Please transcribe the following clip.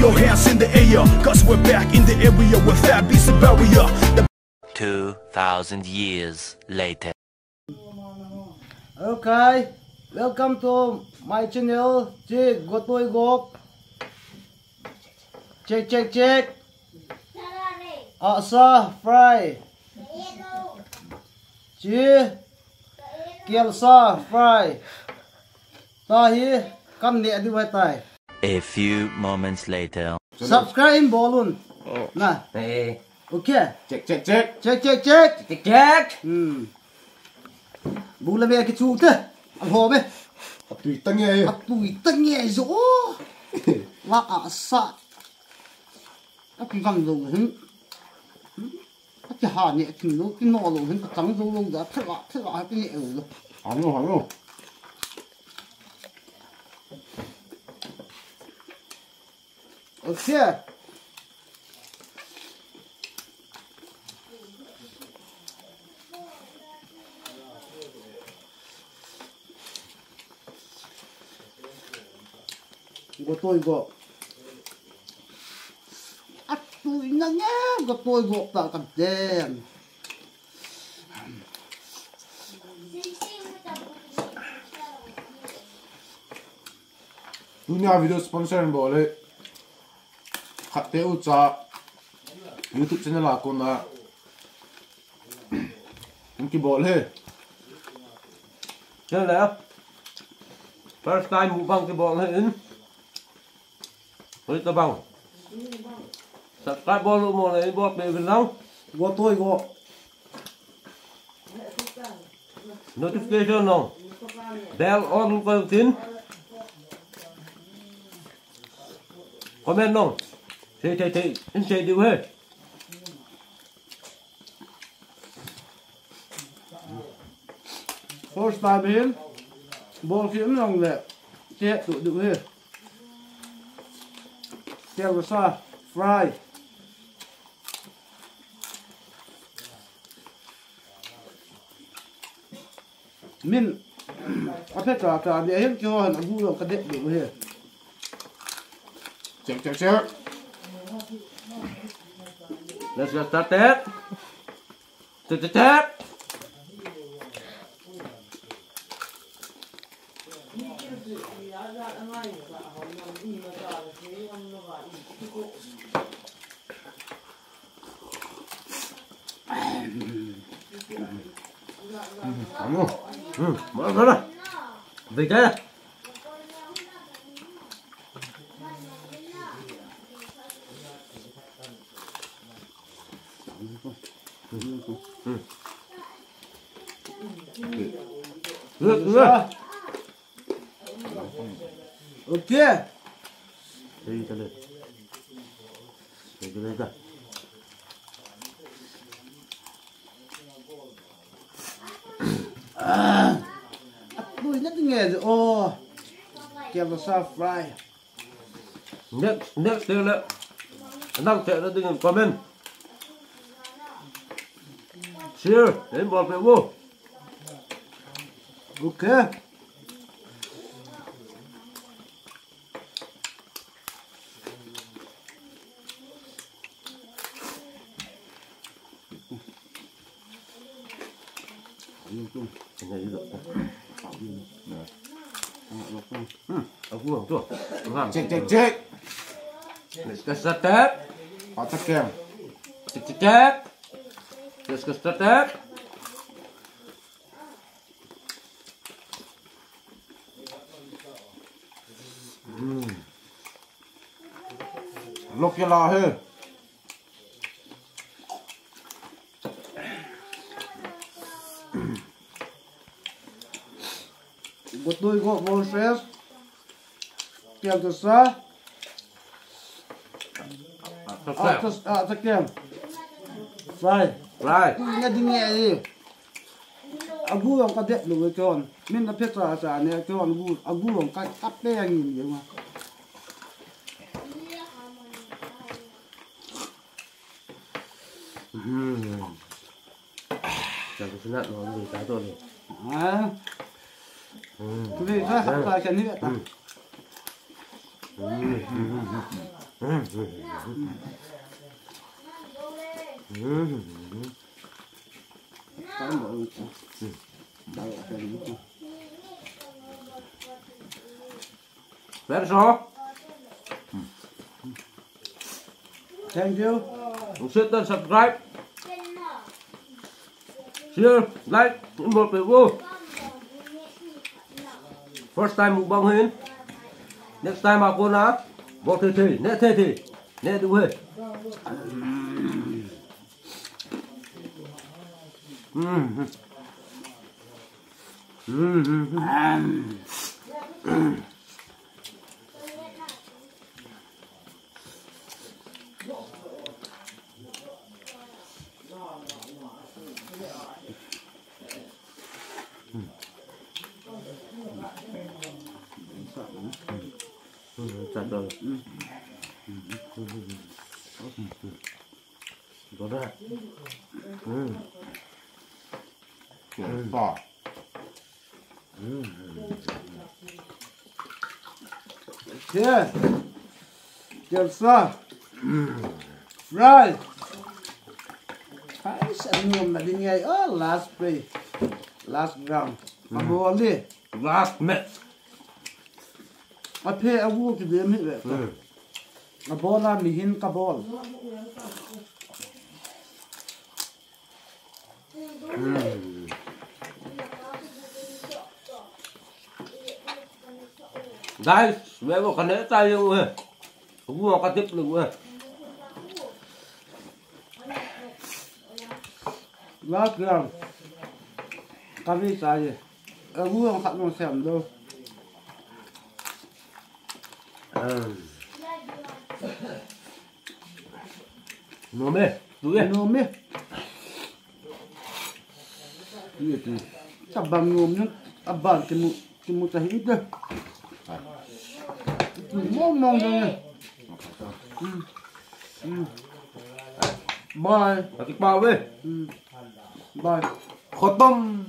your hands in the air, cause we're back in the area where fat beats the barrier. The 2,000 years later. Okay, welcome to my channel. Check, go to go. Check, check, check. Asa fry. Chi. Kiel sa fry. Ta hi kam ne di vai tai. A few moments later. Subscribe bolun. Na. Hey, Okay. check, check, check, Check, check, check. check, check. Hmm. Bu la me ki chu te. Al ho me. Tùy tăng nghe. À tuổi ta nghe rõ là à sa các cái găng đầu hình các cái hà nhẹ thì nó cái nọ đầu hình cái trắng dâu lâu đã thất lạ thất lạ cái nhẹ rồi Hóng rồi, hóng rồi. ok tôi gọi à tôi nó nhá của tôi gọi vào cầm đèn. Dunia video Khát tiêu cha. YouTube channel là con. Những cái bộ lệ. Chơi lẽ First time mũ băng bọn này in. Với tờ băng. Subscribe bọn lũ mô này bọn bề Việt Nam của tôi gọi Notification nó Bell on luôn coi tin. Comment nó Thì thì thì In sẽ điều hết. First time in ball kiếm lòng lệ chết tụi được hết. Theo cái sa fry. Min cả để hết cho hắn vui rồi cái đẹp được hết. Check, check, check. Let's get started Tết tết tết Hóng rồi. Ừ, mở ra đây Vì thế Được, ok Đi cho lên Đi cho lên ra tôi nhất nghe rồi ô kèm vào sao fry nước nước tiêu lệ Năng chạy ra đừng comment Share đến bọn phèo vô. Ok. Này được Ừ, ở vuông chưa Ngon Check, check, check. Let's get started Họ chắc kèm. Check, check, check Let's get started Lục cái lò hư. của tôi gọi ball stress kèm vào sa Sắp à ta kèm fry Right nghe đi nghe đi agu lòng cái đẹp được con mình đã biết ra ra nè con agu agu lòng cái cắt bé nhìn vậy mà Chẳng có xin nặng nó gì cái tôi này à cái gì ra học lại cái này ta cái đây là cái gì Very so. thank you Consider subscribe. Share, like, một biểu vô. First time mukbang hin. Next time aku na. Bo thi thi, ne thi thi. Ne du he. Mm. Chặt rồi. Có đấy. Ừ. Bò. Here. Get sir. Right. Hãy sẽ ngầm là đi ngay ở last play. Last round. Mà bố đi. Last match. Mà phê ở vô cái điểm hết vậy. Ừ. Mà bố là mình hin cả ball. Guys, meron ka na tayo eh. Huwag mo makatiplog eh. Last round. Kami saya. Ở vô không khát ngon xem đâu. Nó mê, đúng không? Nôm ấy. Như thế. Chắc bằng nôm nhá. À bằng cái mụ. Cái mụ ta hít đây. Mong mong ra này. Ừ. Ừ. Bye. Về. Bye. Khó tông.